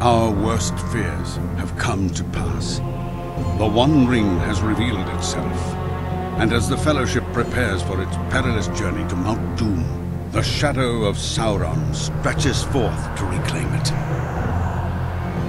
Our worst fears have come to pass. The One Ring has revealed itself, and as the Fellowship prepares for its perilous journey to Mount Doom, the shadow of Sauron stretches forth to reclaim it.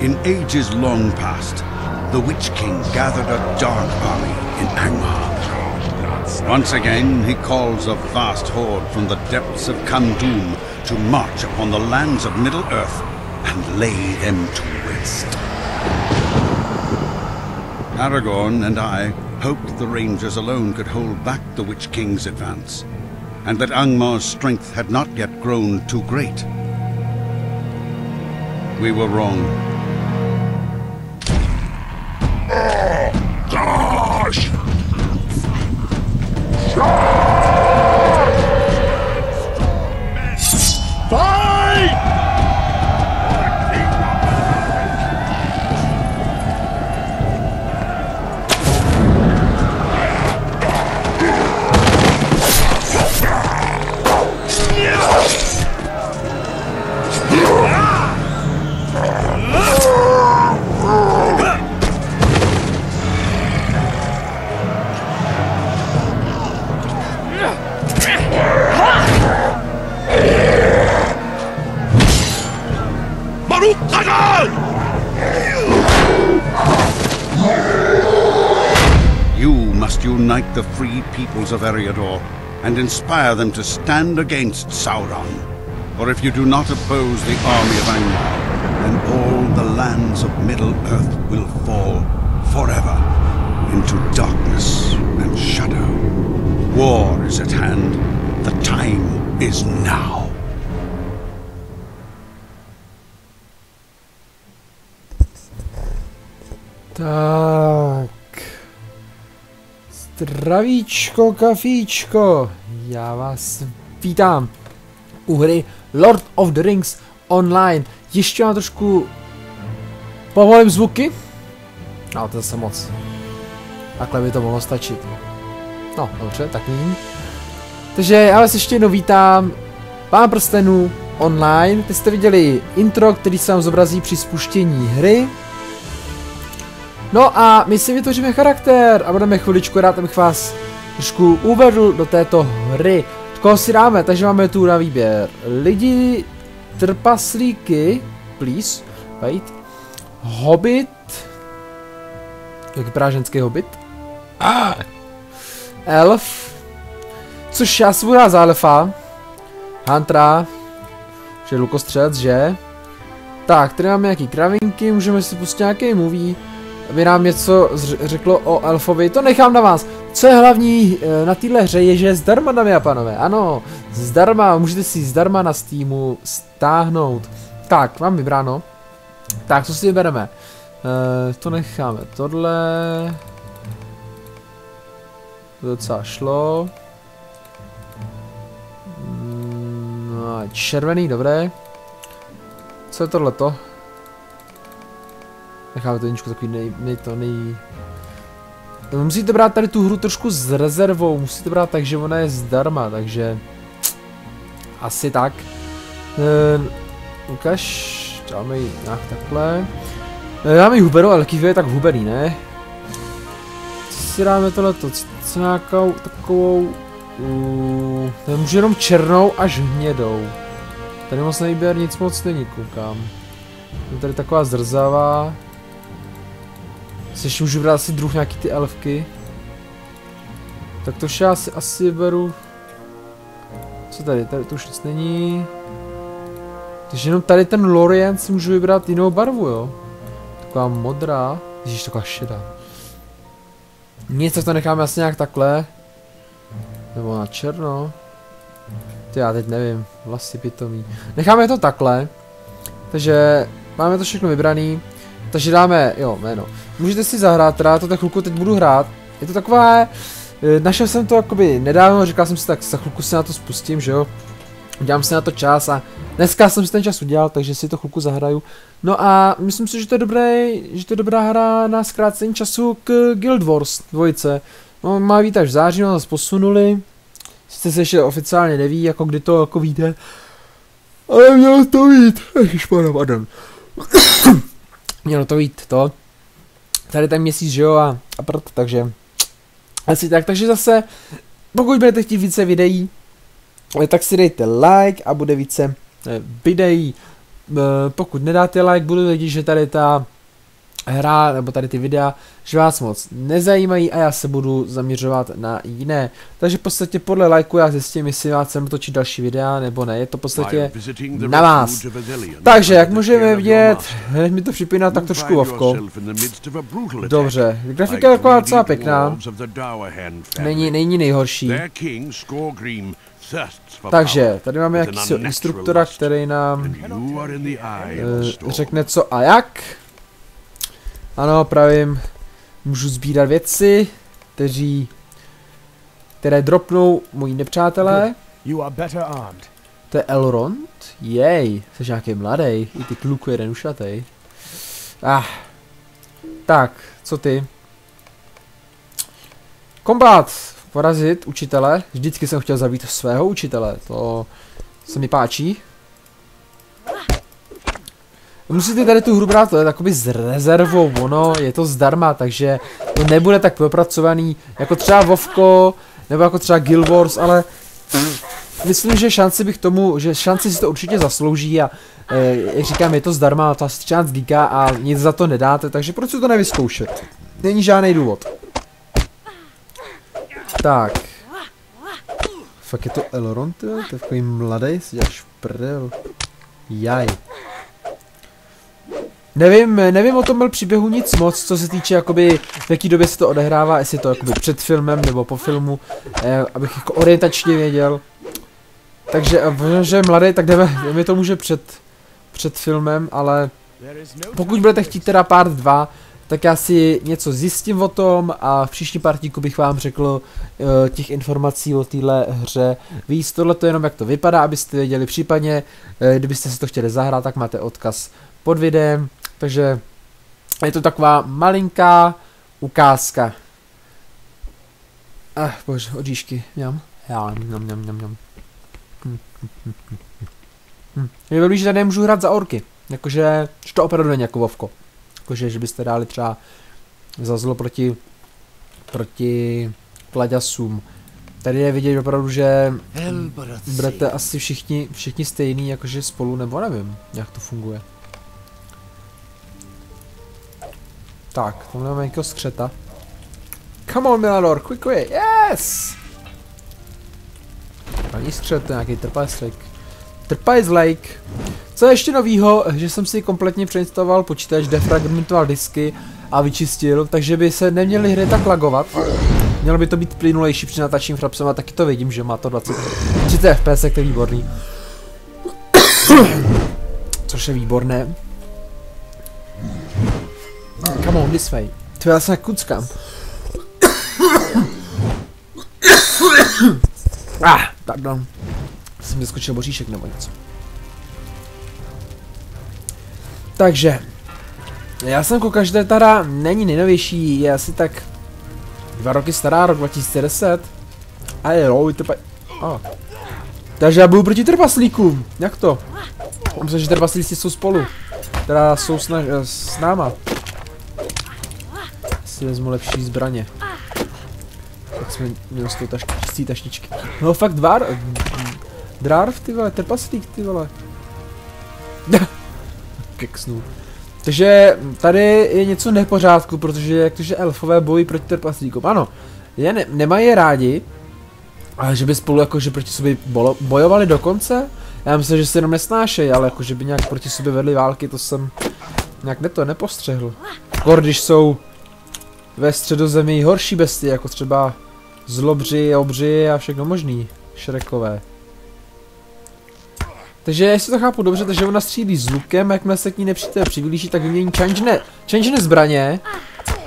In ages long past, the Witch King gathered a dark army in Angmar. Once again, he calls a vast horde from the depths of Kandum to march upon the lands of Middle-earth and lay them to waste. Aragorn and I hoped the Rangers alone could hold back the Witch King's advance, and that Angmar's strength had not yet grown too great. We were wrong. Gosh! Peoples of Eriador and inspire them to stand against Sauron. For if you do not oppose the army of Angmar, then all the lands of Middle-earth will fall forever into darkness and shadow. War is at hand. The time is now. Tak. Zdravíčko, kafíčko. Já vás vítám u hry Lord of the Rings Online. Ještě mám trošku povolím zvuky. No, to zase moc. Takhle by to mohlo stačit. No, dobře, tak nyní. Takže já vás ještě jednou vítám. Pán prstenů online. Teď jste viděli intro, který se vám zobrazí při spuštění hry. No a my si vytvoříme charakter a budeme chviličku rád, abych vás trošku uvedl do této hry. Koho si dáme? Takže máme tu na výběr lidi, trpaslíky, please, wait, hobbit, jak vypadá ženský hobbit? Ah. Elf, což já si budu za elfa, Huntra, že lukostřelec, že? Tak, tady máme nějaký kravinky, můžeme si pustit nějaký movie, aby nám něco řeklo o elfovi, to nechám na vás. Co je hlavní na téhle hře je, že je zdarma, dámy a panové, ano, zdarma, můžete si zdarma na Steamu stáhnout. Tak, mám vybráno. Tak, co si vybereme? E, to necháme, tohle... To docela šlo. No, červený, dobré. Co je tohleto? Necháme to jedničku takový nej, nej to nej... Musíte brát tady tu hru trošku s rezervou, musíte brát tak, že ona je zdarma, takže... Asi tak. Ehm, ukaž, dáme ji nějak takhle. Ehm, dáme ji Huberu, ale Kivy je tak Huberý, ne? Co si dáme tohleto, co nějakou takovou... Uh, tady můžu jenom černou až hnědou. Tady moc na výběr nic moc není, koukám. Je tady taková zrzavá. Si ještě můžu brát asi druh nějaký ty elfky. Tak to já si asi beru... Co tady? Tady to už nic není. Takže jenom tady ten Lorient si můžu vybrat jinou barvu, jo. Taková modrá. Ježíš, taková šedá. Nic, tak to necháme asi nějak takhle. Nebo na černo. Ty já teď nevím, vlasy pitomí. Necháme to takhle. Takže máme to všechno vybraný. Takže dáme, jo, jméno. Můžete si zahrát, teda to tak chvilku teď budu hrát. Je to takové, našel jsem to jakoby nedávno, říkal jsem si tak, za chvilku si na to spustím, že jo. Udělám si na to čas a dneska jsem si ten čas udělal, takže si to chvilku zahraju. No a myslím si, že to je dobré, že to je dobrá hra na zkrácení času k Guild Wars dvojice. No, má být až v září, no nás posunuli. Sice se ještě oficiálně neví, jako kdy to jako víte. Ale mělo to být, ježišmarja, pardon. Mělo to jít to. Tady ten měsíc, že jo, a, a proto, takže asi tak, takže zase, pokud budete chtít více videí, eh, tak si dejte like a bude více eh, videí. Eh, Pokud nedáte like, budu vědět, že tady ta hra, nebo tady ty videa, že vás moc nezajímají a já se budu zaměřovat na jiné. Takže v podstatě podle lajku já zjistím, jestli vás chcem točit další videa, nebo ne. Je to v podstatě na vás. Takže, jak můžeme vidět, hned mi to připíná tak trošku vovko. Dobře, grafika je taková docela pěkná, není, není nejhorší. Takže, tady máme jakýsi instruktora, který nám eh, řekne co a jak. Ano, pravím, můžu sbírat věci, kteří, které dropnou moji nepřátelé. To je Elrond? Jej, jsi nějaký mladý, i ty kluku jeden ušatej. Ah. Tak, co ty? Kombat! Porazit učitele. Vždycky jsem chtěl zabít svého učitele, to se mi páčí. Musíte tady tu hru brát, takový s rezervou, ono je to zdarma, takže to nebude tak propracovaný jako třeba Vovko, nebo jako třeba Guild Wars, ale myslím, že šanci bych tomu, že šanci si to určitě zaslouží a jak říkám, je to zdarma, ta část giga a nic za to nedáte, takže proč si to nevyzkoušet? Není žádný důvod. Tak. Fakt je to Elrond? To je takový mladý, si děláš prdel. Jaj. Nevím, nevím o tom příběhu nic moc, co se týče jakoby, v jaký době se to odehrává, jestli to jakoby před filmem nebo po filmu, eh, abych jako orientačně věděl. Takže, eh, že je mladý, tak jdeme, jdeme to může před, před filmem, ale pokud budete chtít teda part 2, tak já si něco zjistím o tom a v příští partíku bych vám řekl uh, těch informací o téhle hře víc. Tohle to jenom jak to vypadá, abyste věděli případně, uh, kdybyste si to chtěli zahrát, tak máte odkaz pod videem. Takže je to taková malinká ukázka. Ach, bože, odíšky, mňam. Já, mňam, mňam, mňam, mňam. Hm, hm, hm, hm, hm. Hm. Je dobrý, že tady nemůžu hrát za orky. Jakože, že to opravdu není jako Vovko. Jakože, že byste dali třeba za zlo proti, proti klaďasům. Tady je vidět opravdu, že budete asi všichni, všichni stejný, jakože spolu, nebo nevím, jak to funguje. Tak, tam máme nějakého skřeta. Come on, Milador, quickly, yes! Ani skřet, to nějaký trpajslík. Trpajslík. Co je ještě novýho, že jsem si kompletně přeinstaloval počítač, defragmentoval disky a vyčistil, takže by se neměly hry tak lagovat. Mělo by to být plynulejší při natáčení frapsem a taky to vidím, že má to 20, 30 fps, to je výborný. Což je výborné. Come on, this way. To já se nakuckám. ah, pardon. Jsem vyskočil boříšek nebo něco. Takže. Já jsem koukal, že ta hra není nejnovější, je asi tak dva roky stará, rok 2010. A je low, trpa... Oh. Takže já budu proti trpaslíkům. Jak to? Myslím, že trpaslíci jsou spolu. Teda jsou s, na, s náma si vezmu lepší zbraně. Tak jsme měli z toho tašky, čistý tašničky. No fakt dvár, drarv ty vole, trpaslík ty vole. Keksnu. Takže tady je něco nepořádku, protože jak to, že elfové bojí proti trpaslíkům. Ano, je ne, nemají je rádi, ale že by spolu jakože proti sobě bolo, bojovali dokonce? Já myslím, že se jenom nesnášejí, ale jakože by nějak proti sobě vedli války, to jsem nějak ne to nepostřehl. Kor, když jsou ve středozemí horší bestie, jako třeba zlobři, obři a všechno možný. Šrekové. Takže jestli to chápu dobře, takže ona střílí s lukem, jakmile se k ní nepřítel přiblíží, tak vymění change changene zbraně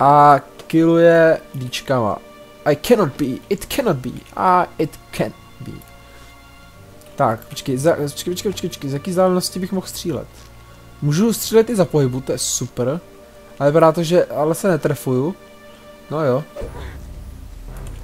a killuje díčkama. I cannot be, it cannot be, a it can be. Tak, počkej, za, počkej, počkej, počkej, počkej, z jaký vzdálenosti bych mohl střílet? Můžu střílet i za pohybu, to je super. Ale vypadá to, že ale se netrefuju. No jo.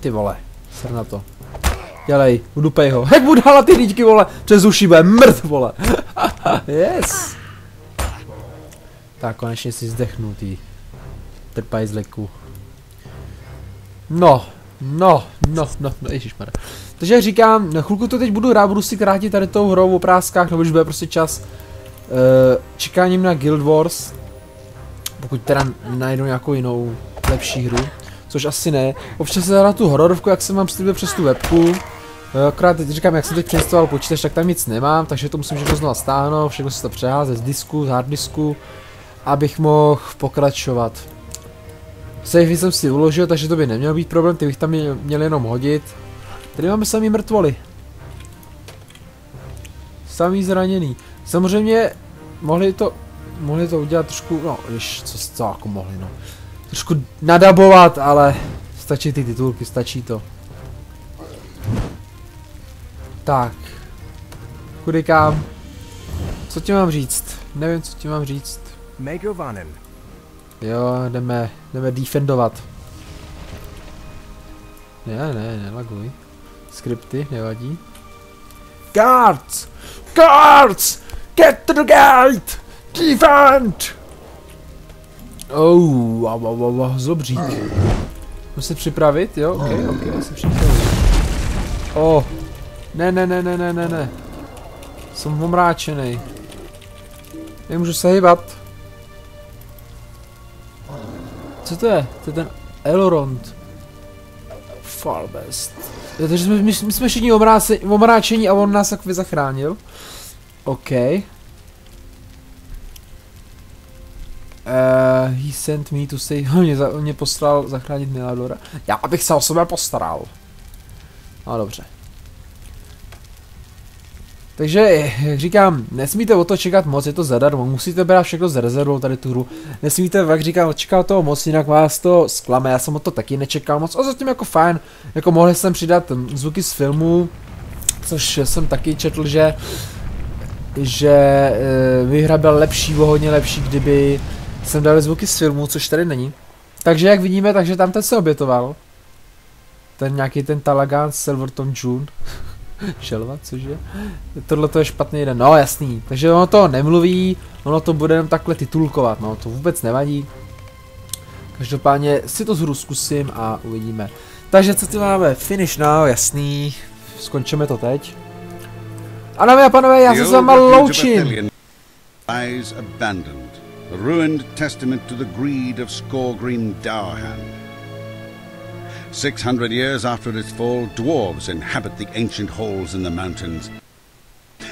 Ty vole, ser na to. Dělej, udupej ho. Budu dala ty líčky, vole, přes uši bude mrt, vole. yes. Tak konečně si zdechnutý. Trpajzleku. No, no, no, no, no, ježišmarja. Takže říkám, na chvilku to teď budu hrát, budu si krátit tady tou hrou o práskách, nebo už bude prostě čas uh, čekáním na Guild Wars. Pokud teda najdu nějakou jinou lepší hru, což asi ne. Občas se hrát tu hororovku, jak jsem mám slíbil přes tu webku. Eh, Akorát teď říkám, jak jsem teď přeinstaloval počítač, tak tam nic nemám, takže to musím všechno znovu stáhnout, všechno si to přeházet z disku, z harddisku, abych mohl pokračovat. Save jsem si uložil, takže to by neměl být problém, ty bych tam měl, měl jenom hodit. Tady máme samý mrtvoly. Samý zraněný. Samozřejmě mohli to, mohli to udělat trošku, no, když co, co jako mohli, no. Trošku nadabovat, ale stačí ty titulky, stačí to. Tak. Kudy kam? Co ti mám říct? Nevím, co ti mám říct. Jo, jdeme, jdeme defendovat. Ne, ne, nelaguj. Skripty, nevadí. Guards! Guards! Get to the gate! Defend! Oh, wow, wow, wow, zobřík. Musím se připravit, jo? Ok, ok, já se připravit. Oh. Ne, ne, ne, ne, ne, ne, ne. Jsem omráčený. Nemůžu se hýbat. Co to je? To je ten Elrond. Farbest. Takže jsme, my, my jsme všichni omráčení a on nás takový zachránil. OK. He sent me to say, mě, za, mě poslal zachránit Miladora. Já bych se o sebe postaral. No dobře. Takže, jak říkám, nesmíte o to čekat moc, je to zadarmo, musíte brát všechno z rezervou tady tu hru. Nesmíte, jak říkám, čekat toho moc, jinak vás to zklame, já jsem o to taky nečekal moc, a zatím jako fajn, jako mohli jsem přidat zvuky z filmu, což jsem taky četl, že že e, výhra byla lepší, o hodně lepší, kdyby jsem dal zvuky z filmu, což tady není. Takže jak vidíme, takže tam ten se obětoval. Ten nějaký ten Talagan Silverton June. Šelva, cože? Tohle to je špatný den, no jasný. Takže ono to nemluví, ono to bude jenom takhle titulkovat, no to vůbec nevadí. Každopádně si to zhru zkusím a uvidíme. Takže co tu máme? Finish now, jasný. Skončíme to teď. A dámy a panové, já se s váma loučím. A ruined testament to the greed of Skorgrim Dowerhand. Six hundred years after its fall, dwarves inhabit the ancient halls in the mountains.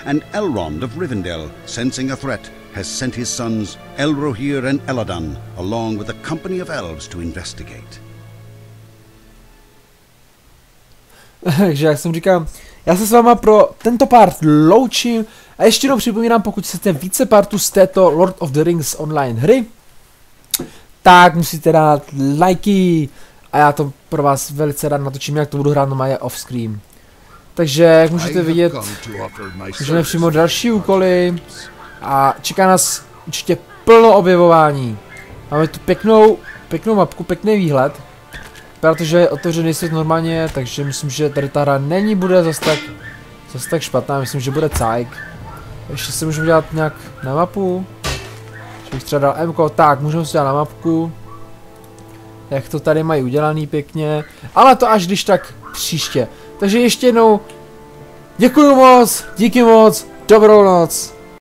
And Elrond of Rivendell, sensing a threat, has sent his sons Elrohir and Eladan along with a company of elves to investigate. Jak říkal, já se s váma pro tento part loučím a ještě jednou připomínám, pokud chcete více partů z této Lord of the Rings online hry, tak musíte dát lajky a já to pro vás velice rád natočím, jak to budu hrát na off-screen. Takže, jak můžete vidět, můžeme přijmout další úkoly a čeká nás určitě plno objevování. Máme tu pěknou, pěknou mapku, pěkný výhled, protože je otevřený svět normálně, takže myslím, že tady ta hra není bude zase tak, zase tak špatná, myslím, že bude cajk. Ještě si můžeme dělat nějak na mapu. Že bych třeba dal M, tak můžeme si dělat na mapku. Jak to tady mají udělaný pěkně. Ale to až když tak příště. Takže ještě jednou děkuji moc, díky moc, dobrou noc.